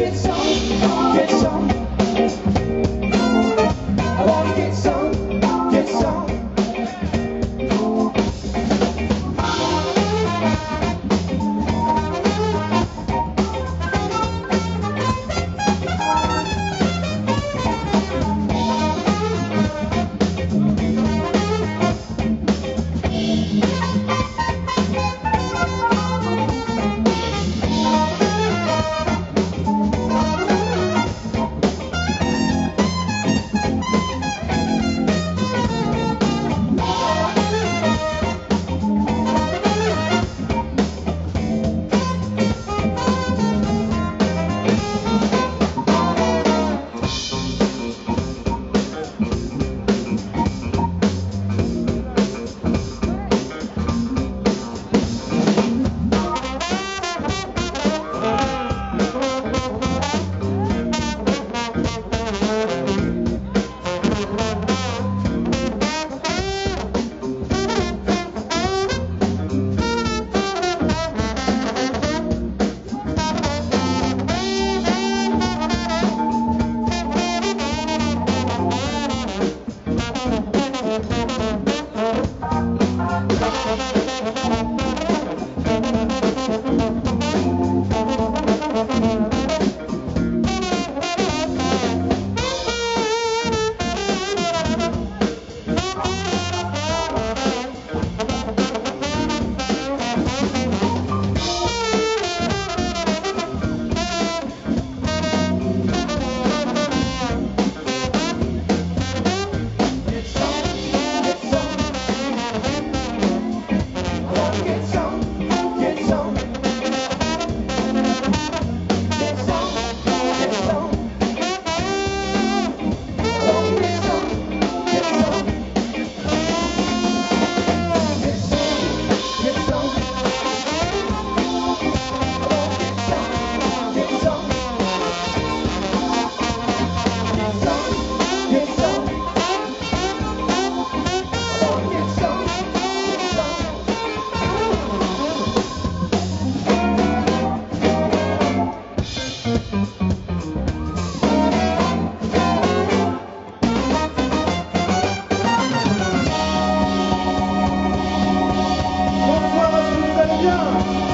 get some, get some. Get some, que